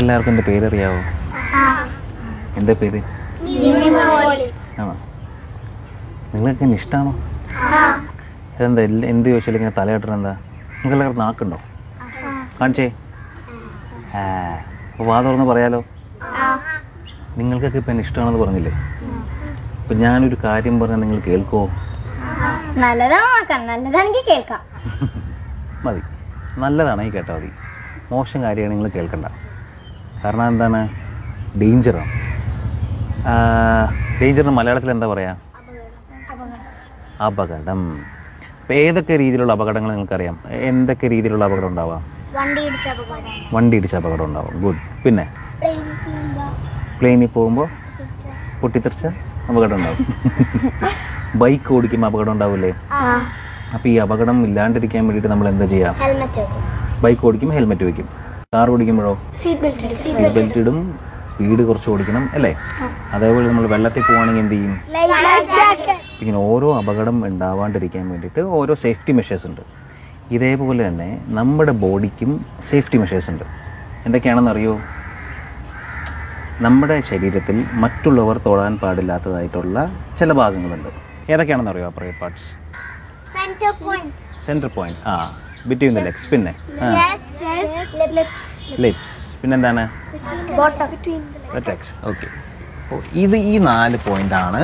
എല്ലാവർക്കും എന്റെ പേരറിയാവോ? എന്താ പേര്? ആണോ? നിങ്ങൾക്ക് എന്നെ ഇഷ്ടമാണോ അതെന്താ എല്ലാ എന്ത് ചോദിച്ചാലും ഇങ്ങനെ തലയിട്ടത് എന്താ നിങ്ങൾക്ക് എല്ലാവർക്കും നാക്കുണ്ടോ കാണിച്ചേ. അപ്പോൾ വാ തുറന്ന് പറയാലോ? നിങ്ങൾക്കൊക്കെ ഇപ്പം എന്നെ ഇഷ്ടമാണെന്ന് പറഞ്ഞില്ലേ? അപ്പം ഞാനൊരു കാര്യം പറഞ്ഞാൽ നിങ്ങൾ കേൾക്കുമോ നല്ലതാണെങ്കിൽ കേൾക്കാം. മതി. നല്ലതാണെങ്കിൽ കേട്ടാൽ മതി. മോശം കാര്യമാണ് നിങ്ങൾ കേൾക്കണ്ട. കാരണം എന്താണ്? ഡേഞ്ചറാണ് ഡേഞ്ചറിന് മലയാളത്തിൽ എന്താ പറയുക അപകടം. ഇപ്പം ഏതൊക്കെ രീതിയിലുള്ള അപകടങ്ങൾ നിങ്ങൾക്കറിയാം? എന്തൊക്കെ രീതിയിലുള്ള അപകടം ഉണ്ടാവാം? വണ്ടി ഇടിച്ച അപകടം. ഉണ്ടാവും. ഗുഡ് പിന്നെ? പ്ലെയിനിൽ പോകുമ്പോൾ പൊട്ടിത്തെറിച്ച അപകടം ഉണ്ടാവും. ബൈക്ക് ഓടിക്കുമ്പോൾ അപകടം ഉണ്ടാവില്ലേ അപ്പോൾ ഈ അപകടം ഇല്ലാണ്ടിരിക്കാൻ വേണ്ടിയിട്ട് നമ്മൾ എന്താ ചെയ്യുക ഹെൽമെറ്റ് ബൈക്ക് ഓടിക്കുമ്പോൾ ഹെൽമെറ്റ് വെക്കും. കാർ ഓടിക്കുമ്പോഴോ? സീറ്റ് ബെൽറ്റ് ഇടും. സ്പീഡ് കുറച്ച് ഓടിക്കണം അല്ലേ? അതേപോലെ നമ്മൾ വെള്ളത്തിൽ പോവാണെങ്കിൽ എന്ത് ചെയ്യും? ഇങ്ങനെ ഓരോ അപകടം ഉണ്ടാവാണ്ടിരിക്കാൻ വേണ്ടിയിട്ട് ഓരോ സേഫ്റ്റി മെഷേഴ്സ് ഉണ്ട്. ഇതേപോലെ തന്നെ നമ്മുടെ ബോഡിക്കും സേഫ്റ്റി മെഷേഴ്സ് ഉണ്ട്. എന്തൊക്കെയാണെന്ന് അറിയോ നമ്മുടെ ശരീരത്തിൽ മറ്റുള്ളവർ തൊഴാൻ പാടില്ലാത്തതായിട്ടുള്ള ചില ഭാഗങ്ങളുണ്ട്. ഏതൊക്കെയാണെന്ന് അറിയോ private parts centre point centre point ആ ബിറ്റ്വീൻ ദ ലെഗ്സ് പിന്നെ ലിപ്സ് ലിപ്സ് പിന്നെന്താണ്? ഓക്കെ അപ്പോൾ ഇത് ഈ നാല് പോയിന്റ് ആണ്.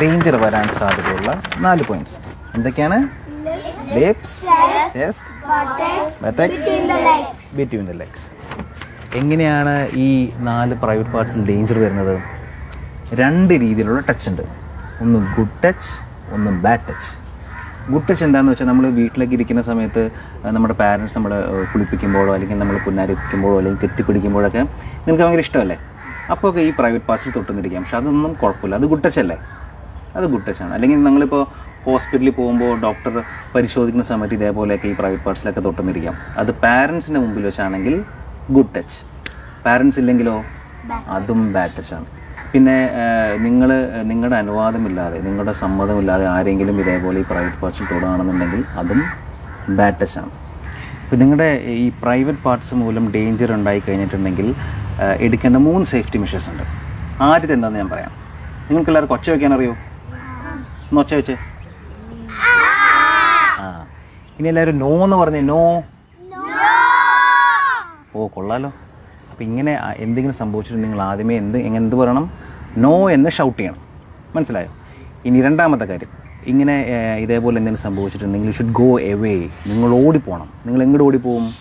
ഡേഞ്ചർ വരാൻ സാധ്യതയുള്ള നാല് പോയിന്റ്സ് എന്തൊക്കെയാണ്? Lips chest buttocks between the legs എങ്ങനെയാണ് ഈ നാല് പ്രൈവറ്റ് പാർട്സിൽ ഡേഞ്ചർ വരുന്നത്? രണ്ട് രീതിയിലുള്ള ടച്ച് ഉണ്ട്. ഒന്ന് ഗുഡ് ടച്ച് ഒന്ന് ബാഡ് ടച്ച് ഗുഡ് ടച്ച് എന്താണെന്ന് വെച്ചാൽ നമ്മൾ വീട്ടിലേക്ക് ഇരിക്കുന്ന സമയത്ത് നമ്മുടെ പാരൻസ് നമ്മളെ കുളിപ്പിക്കുമ്പോഴോ അല്ലെങ്കിൽ നമ്മൾ പുന്നാരിപ്പിക്കുമ്പോഴോ അല്ലെങ്കിൽ കെട്ടിപ്പിടിക്കുമ്പോഴൊക്കെ നിങ്ങൾക്ക് ഭയങ്കര ഇഷ്ടമല്ലേ? അപ്പോൾ ഒക്കെ ഈ പ്രൈവറ്റ് പാർട്സിൽ തൊട്ടുന്നിരിക്കാം. പക്ഷെ അതൊന്നും കുഴപ്പമില്ല. അത് ഗുഡ് ടച്ച് അല്ലേ അത് ഗുഡ് അല്ലെങ്കിൽ നിങ്ങളിപ്പോൾ ഹോസ്പിറ്റലിൽ പോകുമ്പോൾ ഡോക്ടർ പരിശോധിക്കുന്ന സമയത്ത് ഇതേപോലെയൊക്കെ ഈ പ്രൈവറ്റ് പാർട്സിലൊക്കെ തൊട്ടുന്നിരിക്കാം. അത് പാരൻസിന്റെ മുമ്പിൽ വെച്ചാണെങ്കിൽ ഗുഡ് ടച്ച് പാരൻസ് ഇല്ലെങ്കിലോ അതും ബാഡ് ടച്ചാണ് പിന്നെ നിങ്ങൾ നിങ്ങളുടെ അനുവാദമില്ലാതെ നിങ്ങളുടെ സമ്മതമില്ലാതെ ആരെങ്കിലും ഇതേപോലെ ഈ പ്രൈവറ്റ് പാർട്സിൽ തൊടുകയാണെന്നുണ്ടെങ്കിൽ അതും ബാഡ് ടച്ച് ആണ്. ഇപ്പം നിങ്ങളുടെ ഈ പ്രൈവറ്റ് പാർട്സ് മൂലം ഡേഞ്ചർ ഉണ്ടായി കഴിഞ്ഞിട്ടുണ്ടെങ്കിൽ എടുക്കേണ്ട മൂന്ന് സേഫ്റ്റി മെഷേഴ്സ് ഉണ്ട്. ആദ്യത്തെ എന്താണെന്ന് ഞാൻ പറയാം. നിങ്ങൾക്ക് എല്ലാവർക്കും ഒച്ച വയ്ക്കാൻ അറിയോ? ഒന്ന് ഒച്ച വെച്ച്. ആ. ഇനി എല്ലാവരും നോ എന്ന് പറഞ്ഞേ. നോ ഓ കൊള്ളാലോ. അപ്പം ഇങ്ങനെ എന്തെങ്കിലും സംഭവിച്ചിട്ടുണ്ടെങ്കിൽ നിങ്ങൾ ആദ്യമേ എന്ത് എങ്ങനെ എന്ത് പറയണം? നോ എന്ന് ഷൗട്ട് ചെയ്യണം. മനസ്സിലായോ? ഇനി രണ്ടാമത്തെ കാര്യം. ഇങ്ങനെ ഇതേപോലെ എന്തെങ്കിലും സംഭവിച്ചിട്ടുണ്ടെങ്കിൽ യു ഷുഡ് ഗോ എവേ നിങ്ങൾ ഓടിപ്പോണം. നിങ്ങൾ എങ്ങോട്ട് ഓടിപ്പോവും?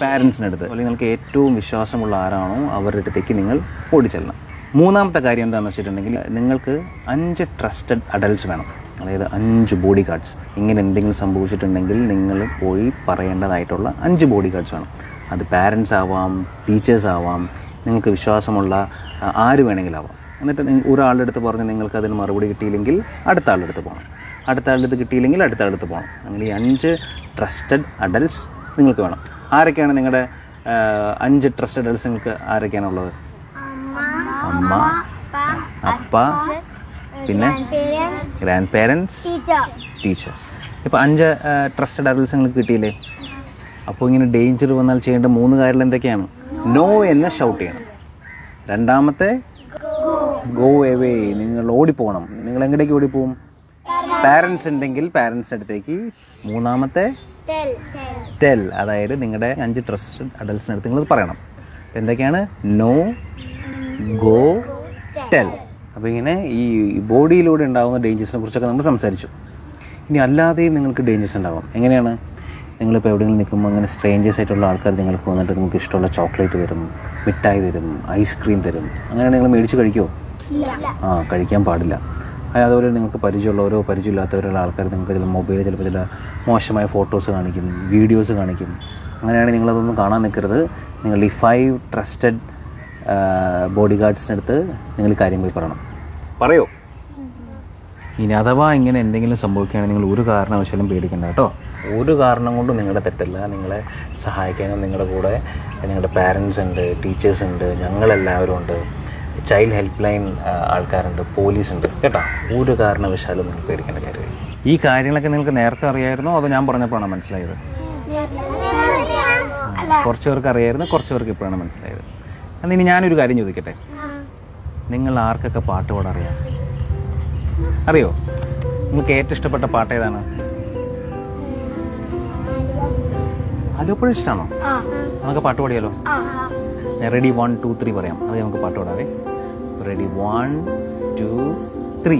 പാരൻസിനടുത്ത് അല്ലെങ്കിൽ നിങ്ങൾക്ക് ഏറ്റവും വിശ്വാസമുള്ള ആരാണോ അവരുടെ അടുത്തേക്ക് നിങ്ങൾ ഓടിച്ചെല്ലണം. മൂന്നാമത്തെ കാര്യം എന്താണെന്ന് വെച്ചിട്ടുണ്ടെങ്കിൽ നിങ്ങൾക്ക് അഞ്ച് ട്രസ്റ്റഡ് അഡൽട്ട്സ് വേണം. അതായത് അഞ്ച് ബോഡി ഗാർഡ്സ് ഇങ്ങനെ എന്തെങ്കിലും സംഭവിച്ചിട്ടുണ്ടെങ്കിൽ നിങ്ങൾ പോയി പറയേണ്ടതായിട്ടുള്ള അഞ്ച് ബോഡി ഗാർഡ്സ് വേണം. അത് പാരൻസ് ആവാം ടീച്ചേഴ്സ് ആവാം നിങ്ങൾക്ക് വിശ്വാസമുള്ള ആര് വേണമെങ്കിലും ആവാം എന്നിട്ട് ഒരാളുടെ അടുത്ത് പറഞ്ഞ് നിങ്ങൾക്ക് അതിന് മറുപടി കിട്ടിയില്ലെങ്കിൽ അടുത്ത ആളുടെ അടുത്ത് പോകണം. അടുത്ത ആളുടെ അടുത്ത് കിട്ടിയില്ലെങ്കിൽ അടുത്ത ആളുടെ അടുത്ത് പോകണം. അങ്ങനെ ഈ അഞ്ച് ട്രസ്റ്റഡ് അഡൽട്ട്സ് നിങ്ങൾക്ക് വേണം. ആരൊക്കെയാണ് നിങ്ങളുടെ അഞ്ച് ട്രസ്റ്റഡ് അഡൽട്ട്സ് നിങ്ങൾക്ക് ആരൊക്കെയാണ് ഉള്ളത് അമ്മ അപ്പ പിന്നെ ഗ്രാൻഡ് പേരൻസ് ടീച്ചർ ഇപ്പോൾ അഞ്ച് ട്രസ്റ്റഡ് അഡൽസ് നിങ്ങൾക്ക് കിട്ടിയില്ലേ? അപ്പോൾ ഇങ്ങനെ ഡേഞ്ചർ വന്നാൽ ചെയ്യേണ്ട മൂന്ന് കാര്യങ്ങൾ എന്തൊക്കെയാണ്? നോ എന്ന് ഷൗട്ട് ചെയ്യണം. രണ്ടാമത്തെ ഗോ എവേ നിങ്ങൾ ഓടിപ്പോകണം. നിങ്ങൾ എങ്ങടേക്ക് ഓടിപ്പോവും പാരൻസ് ഉണ്ടെങ്കിൽ പാരൻസിന്റെ അടുത്തേക്ക്. മൂന്നാമത്തെ ടെൽ ടെൽ അതായത് നിങ്ങളുടെ അഞ്ച് ട്രസ്റ്റഡ് അഡൽസിന്റെ അടുത്ത് നിങ്ങൾ പറയണം. എന്തൊക്കെയാണ്? നോ ഗോ ടെൽ അപ്പോൾ ഇങ്ങനെ ഈ ബോഡിയിലൂടെ ഉണ്ടാകുന്ന ഡേഞ്ചേഴ്സിനെ കുറിച്ചൊക്കെ നമ്മൾ സംസാരിച്ചു. ഇനി അല്ലാതെയും നിങ്ങൾക്ക് ഡേഞ്ചേഴ്സ് ഉണ്ടാകും എങ്ങനെയാണ്? നിങ്ങളിപ്പോൾ എവിടെയെങ്കിലും നിൽക്കുമ്പോൾ അങ്ങനെ സ്ട്രേഞ്ചേഴ്സ് ആയിട്ടുള്ള ആൾക്കാർ നിങ്ങൾക്ക് വന്നിട്ട് നിങ്ങൾക്ക് ഇഷ്ടമുള്ള ചോക്ലേറ്റ് തരും മിഠായി തരും ഐസ്ക്രീം തരും. അങ്ങനെ നിങ്ങൾ മേടിച്ച് കഴിക്കുമോ ആ കഴിക്കാൻ പാടില്ല. അത് അതുപോലെ നിങ്ങൾക്ക് പരിചയമുള്ളവരോ പരിചയമില്ലാത്തവരുള്ള ആൾക്കാർ നിങ്ങൾക്ക് ചില മൊബൈലിൽ ചിലപ്പോൾ ചില മോശമായ ഫോട്ടോസ് കാണിക്കും വീഡിയോസ് കാണിക്കും. അങ്ങനെയാണെങ്കിൽ നിങ്ങളതൊന്നും കാണാൻ നിൽക്കരുത്. നിങ്ങൾ ഈ ഫൈവ് ട്രസ്റ്റഡ് ബോഡി അടുത്ത് നിങ്ങൾ കാര്യം പോയി പറയണം. പറയോ? ഇനി അഥവാ ഇങ്ങനെ എന്തെങ്കിലും സംഭവിക്കുകയാണെങ്കിൽ നിങ്ങൾ ഒരു കാരണവശാലും പേടിക്കണ്ട കേട്ടോ. ഒരു കാരണം കൊണ്ടും നിങ്ങളുടെ തെറ്റല്ല. നിങ്ങളെ സഹായിക്കാനും നിങ്ങളുടെ കൂടെ നിങ്ങളുടെ പാരൻസ് ഉണ്ട് ടീച്ചേഴ്സ് ഉണ്ട് ഞങ്ങളെല്ലാവരും ഉണ്ട്. ചൈൽഡ് ഹെൽപ്പ് ലൈൻ ആൾക്കാരുണ്ട് പോലീസ് ഉണ്ട്. കേട്ടോ? ഒരു കാരണവശാലും നിങ്ങൾ പേടിക്കേണ്ട കാര്യമില്ല. ഈ കാര്യങ്ങളൊക്കെ നിങ്ങൾക്ക് നേരത്തെ അറിയായിരുന്നോ? അതോ ഞാൻ പറഞ്ഞപ്പോഴാണ് മനസ്സിലായത്? അല്ല കുറച്ച് പേർക്ക് അറിയായിരുന്നു കുറച്ച് പേർക്ക് ഇപ്പോഴാണ് മനസ്സിലായത്. എന്നാൽ ഇനി ഞാനൊരു കാര്യം ചോദിക്കട്ടെ? നിങ്ങൾ ആർക്കൊക്കെ പാട്ട് പാടാൻ അറിയാം? അറിയോ? നിങ്ങൾക്ക് ഏറ്റവും ഇഷ്ടപ്പെട്ട പാട്ട് ഏതാണ്? അതെപ്പോഴും ഇഷ്ടമാണോ നമുക്ക് പാട്ട് പാടിയാലോ? റെഡി വൺ ടു ത്രീ പറയാം. അത് നമുക്ക് പാട്ട് പാടാവേ റെഡി വൺ ടു ത്രീ